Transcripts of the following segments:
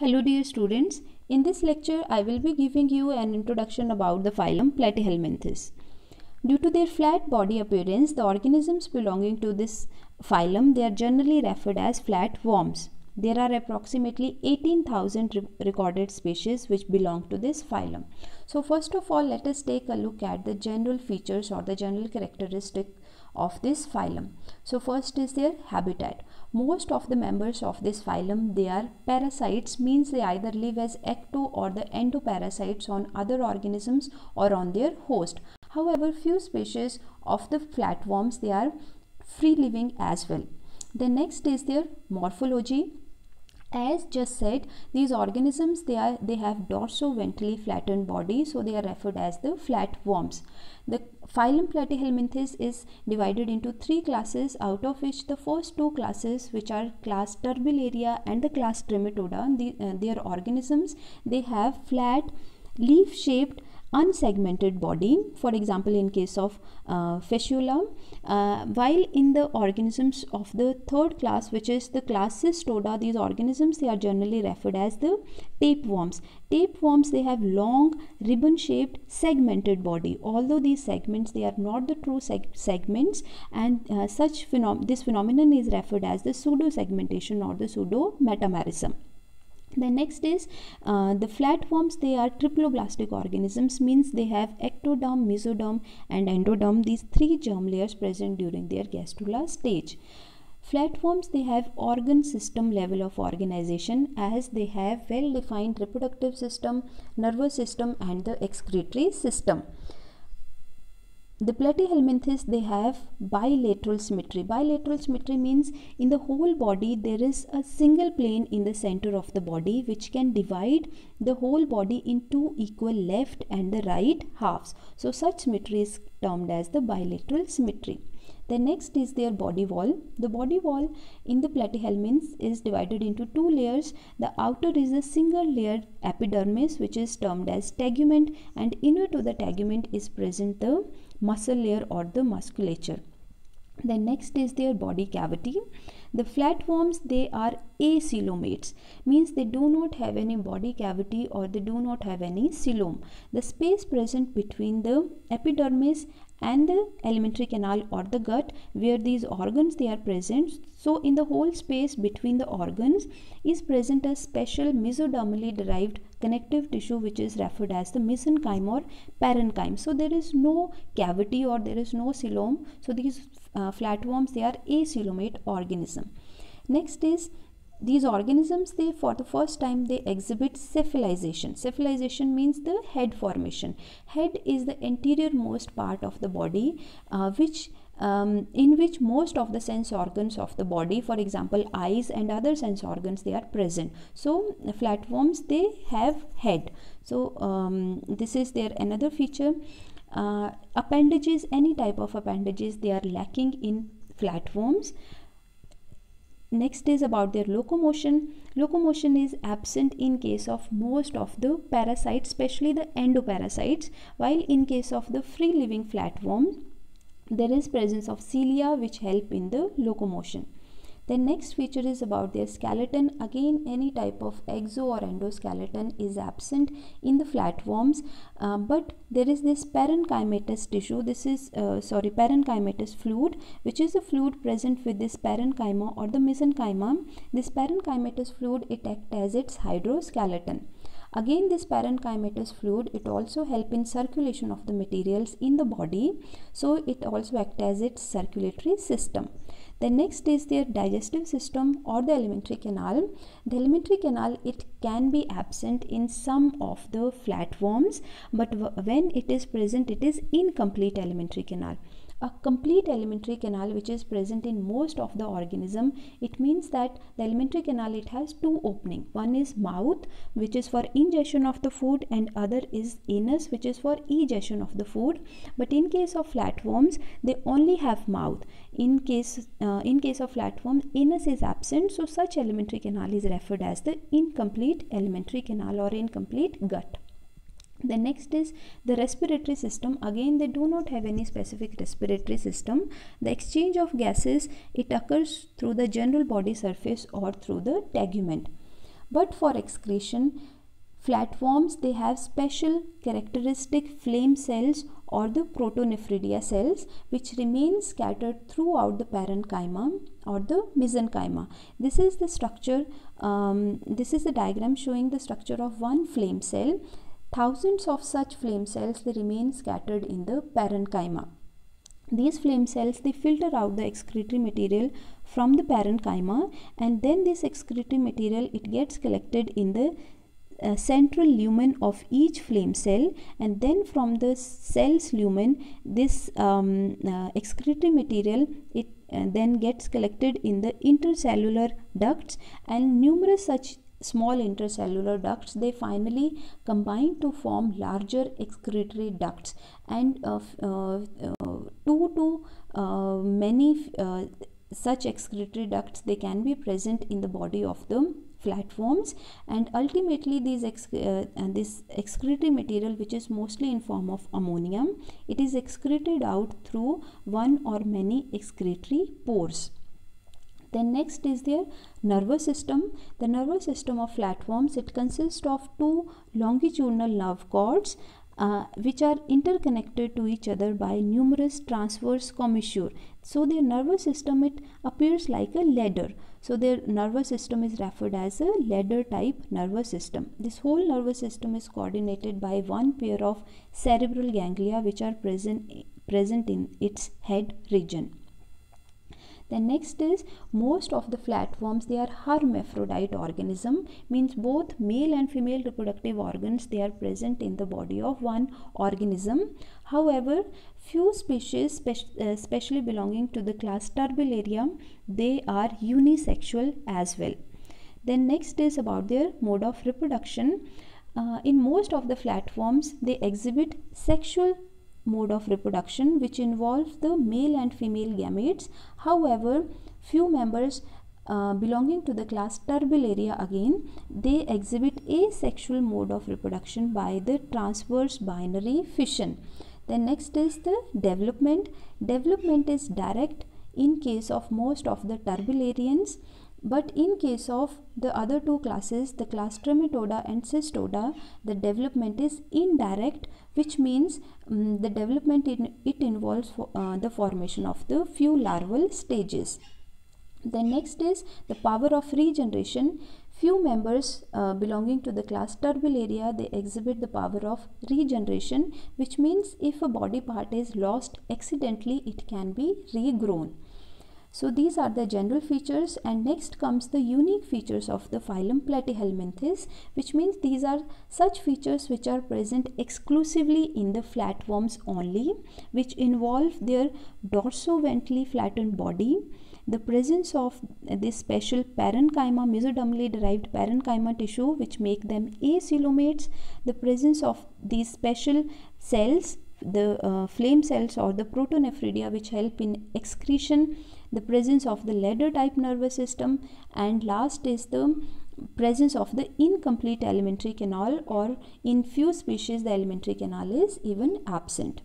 Hello dear students, in this lecture I will be giving you an introduction about the phylum Platyhelminthes. Due to their flat body appearance, the organisms belonging to this phylum they are generally referred as flatworms. There are approximately 18,000 re recorded species which belong to this phylum. So first of all let us take a look at the general features or the general characteristic of this phylum. So first is their habitat. Most of the members of this phylum they are parasites means they either live as ecto or the endoparasites on other organisms or on their host. However, few species of the flatworms they are free living as well. The next is their morphology as just said these organisms they are they have dorso-ventrally flattened body so they are referred as the flatworms the phylum platyhelminthes is divided into three classes out of which the first two classes which are class turbellaria and the class trematoda the, uh, their organisms. They have flat leaf shaped unsegmented body for example in case of uh, fasciola uh, while in the organisms of the third class which is the class cestoda these organisms they are generally referred as the tapeworms. Tapeworms they have long ribbon shaped segmented body. Although these segments they are not the true seg segments and uh, such phenom this phenomenon is referred as the pseudo segmentation or the pseudo metamerism the next is uh, the flatworms they are triploblastic organisms means they have ectoderm mesoderm and endoderm. These three germ layers present during their gastrula stage. Flatworms they have organ system level of organization as they have well defined reproductive system nervous system and the excretory system the platyhelminthes they have bilateral symmetry. Bilateral symmetry means in the whole body there is a single plane in the center of the body which can divide the whole body into equal left and the right halves. So such symmetry is termed as the bilateral symmetry. The next is their body wall. The body wall in the platyhelminths is divided into two layers. The outer is a single layered epidermis which is termed as tegument and inner to the tegument is present the muscle layer or the musculature. The next is their body cavity the flatworms they are acoelomates means they do not have any body cavity or they do not have any coelom the space present between the epidermis and the alimentary canal or the gut where these organs they are present. So in the whole space between the organs is present a special mesodermally derived connective tissue which is referred as the mesenchyme or parenchyme. So there is no cavity or there is no coelom so these uh, flatworms they are acoelomate organism next is these organisms they for the first time they exhibit cephalization. Cephalization means the head formation. Head is the anterior most part of the body uh, which um, in which most of the sense organs of the body for example eyes and other sense organs they are present. So flatworms they have head. So um, this is their another feature. Uh, appendages any type of appendages they are lacking in flatworms next is about their locomotion. Locomotion is absent in case of most of the parasites especially the endoparasites. While in case of the free living flatworms there is presence of cilia which help in the locomotion the next feature is about their skeleton. Again, any type of exo or endoskeleton is absent in the flatworms, uh, but there is this parenchymatous tissue. This is, uh, sorry, parenchymatous fluid, which is a fluid present with this parenchyma or the mesenchyma. This parenchymatous fluid, it acts as its hydroskeleton. Again this parenchymatous fluid it also help in circulation of the materials in the body so it also act as its circulatory system. The next is their digestive system or the alimentary canal. The alimentary canal it can be absent in some of the flatworms but when it is present it is incomplete alimentary canal a complete alimentary canal which is present in most of the organism it means that the alimentary canal it has two opening. One is mouth which is for ingestion of the food and other is anus which is for egestion of the food. But in case of flatworms they only have mouth. In case uh, in case of flatworms anus is absent so such alimentary canal is referred as the incomplete alimentary canal or incomplete gut the next is the respiratory system again they do not have any specific respiratory system the exchange of gases it occurs through the general body surface or through the tegument But for excretion, flatworms they have special characteristic flame cells or the protonephridia cells which remain scattered throughout the parenchyma or the mesenchyma. This is the structure, um, this is the diagram showing the structure of one flame cell. Thousands of such flame cells they remain scattered in the parenchyma. These flame cells they filter out the excretory material from the parenchyma and then this excretory material it gets collected in the uh, central lumen of each flame cell and then from the cell's lumen this um, uh, excretory material it uh, then gets collected in the intercellular ducts and numerous such small intercellular ducts they finally combine to form larger excretory ducts. And uh, uh, uh, two to uh, many uh, such excretory ducts they can be present in the body of the flatworms and ultimately these ex uh, this excretory material which is mostly in form of ammonium it is excreted out through one or many excretory pores then next is their nervous system. The nervous system of flatworms it consists of two longitudinal nerve cords uh, which are interconnected to each other by numerous transverse commissure. So their nervous system it appears like a ladder. So their nervous system is referred as a ladder type nervous system. This whole nervous system is coordinated by one pair of cerebral ganglia which are present present in its head region then next is most of the flatworms they are hermaphrodite organism means both male and female reproductive organs they are present in the body of one organism. However few species uh, especially belonging to the class turbellaria they are unisexual as well. Then next is about their mode of reproduction. Uh, in most of the flatworms they exhibit sexual mode of reproduction which involves the male and female gametes. However, few members uh, belonging to the class Turbellaria again, they exhibit asexual mode of reproduction by the transverse binary fission. Then next is the development. Development is direct in case of most of the Turbellarians but in case of the other two classes, the class Trematoda and Cestoda, the development is indirect, which means um, the development in it involves for, uh, the formation of the few larval stages. The next is the power of regeneration. Few members uh, belonging to the class Turbellaria, they exhibit the power of regeneration, which means if a body part is lost accidentally, it can be regrown. So these are the general features and next comes the unique features of the phylum Platyhelminthes which means these are such features which are present exclusively in the flatworms only which involve their dorsoventrally flattened body the presence of this special parenchyma mesodermally derived parenchyma tissue which make them acoelomates the presence of these special cells the uh, flame cells or the protonephridia which help in excretion the presence of the ladder type nervous system and last is the presence of the incomplete alimentary canal or in few species the alimentary canal is even absent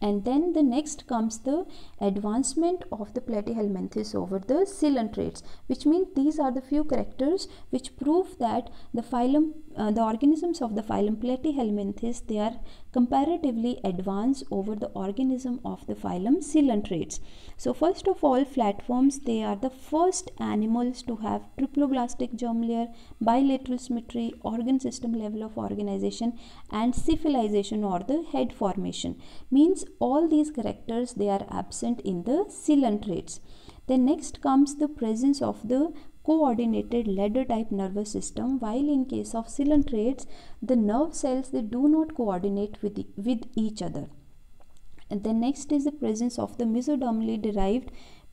and then the next comes the advancement of the platyhelminthes over the coelenterates which means these are the few characters which prove that the phylum uh, the organisms of the phylum platyhelminthes they are comparatively advanced over the organism of the phylum coelenterates so first of all flatworms they are the first animals to have triploblastic germ layer bilateral symmetry organ system level of organization and cephalization or the head formation. Means all these characters they are absent in the coelenterates. Then next comes the presence of the coordinated ladder type nervous system while in case of coelenterates the nerve cells they do not coordinate with, with each other. And then next is the presence of the mesodermally derived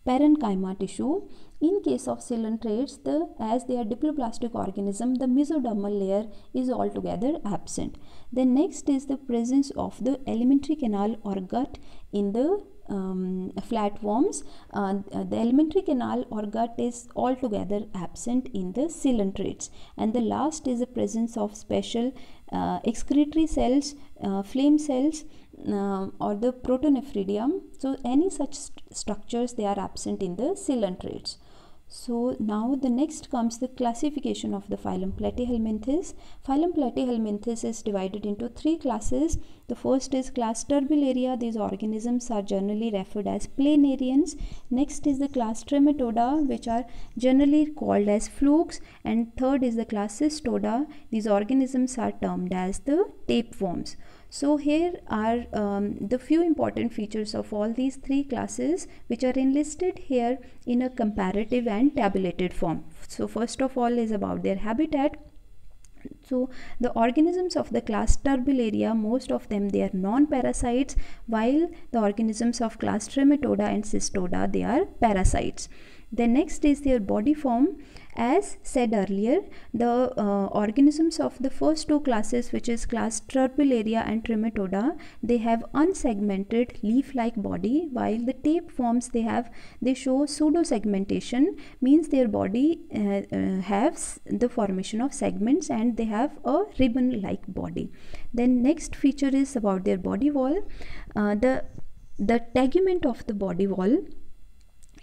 parenchyma tissue. In case of coelenterates, the as they are diploblastic organism, the mesodermal layer is altogether absent. Then next is the presence of the alimentary canal or gut in the um, flatworms. Uh, the alimentary canal or gut is altogether absent in the coelenterates. And the last is the presence of special uh, excretory cells, uh, flame cells uh, or the protonephridium. So any such st structures they are absent in the coelenterates. So now the next comes the classification of the phylum Platyhelminthes. Phylum Platyhelminthes is divided into three classes. The first is class Turbellaria. These organisms are generally referred as planarians. Next is the class Trematoda which are generally called as flukes and third is the class Cestoda. These organisms are termed as the tapeworms. So here are um, the few important features of all these three classes which are enlisted here in a comparative and tabulated form. So first of all is about their habitat. So the organisms of the class Turbellaria, most of them they are non-parasites while the organisms of class Trematoda and Cestoda they are parasites. The next is their body form as said earlier, the uh, organisms of the first two classes which is class Turbellaria and Trematoda, they have unsegmented leaf-like body while the tapeworms they have, they show pseudo-segmentation means their body uh, uh, has the formation of segments and they have a ribbon-like body. Then next feature is about their body wall. Uh, the the tegument of the body wall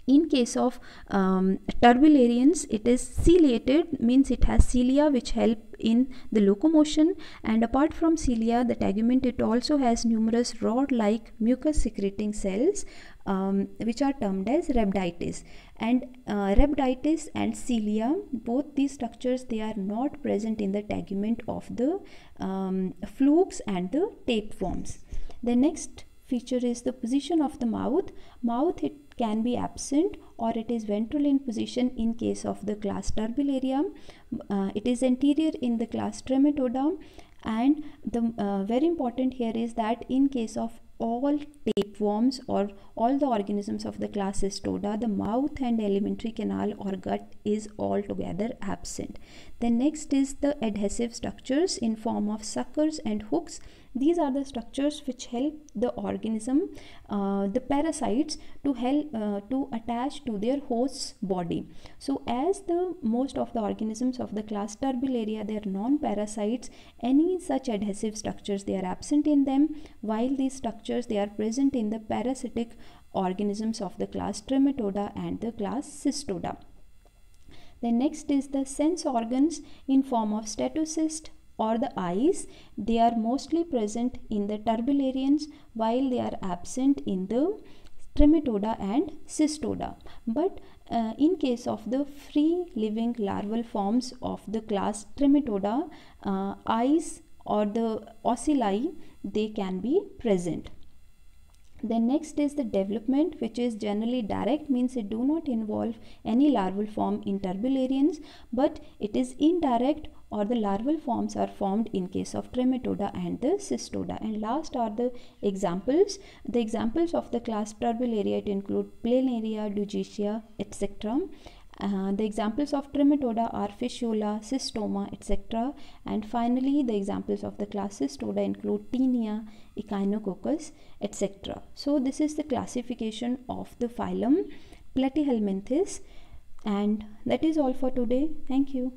in case of um, turbellarians it is ciliated means it has cilia which help in the locomotion. And apart from cilia the tegument it also has numerous rod like mucus secreting cells um, which are termed as rhabdites. And uh, rhabdites and cilia both these structures they are not present in the tegument of the um, flukes and the tapeworms. The next feature is the position of the mouth. Mouth it can be absent or it is ventral in position in case of the class Turbellaria. Uh, it is anterior in the class Trematoda and the uh, very important here is that in case of all tapeworms or all the organisms of the class Cestoda, the mouth and alimentary canal or gut is altogether absent. The next is the adhesive structures in form of suckers and hooks. These are the structures which help the organism uh, the parasites to help uh, to attach to their host's body. So as the most of the organisms of the class turbellaria they are non-parasites. Any such adhesive structures they are absent in them. While these structures they are present in the parasitic organisms of the class trematoda and the class cestoda. Then next is the sense organs in form of statocyst or the eyes. They are mostly present in the turbellarians while they are absent in the trematoda and cestoda. But uh, in case of the free living larval forms of the class trematoda uh, eyes or the ocelli they can be present. Then next is the development which is generally direct means it do not involve any larval form in turbellarians but it is indirect or the larval forms are formed in case of trematoda and the cestoda. And last are the examples. The examples of the class turbellaria it include planaria dugesia etc uh, the examples of trematoda are fasciola, schistosoma, etc. And finally, the examples of the class cestoda include taenia, echinococcus, etc. So, this is the classification of the phylum Platyhelminthes. And that is all for today. Thank you.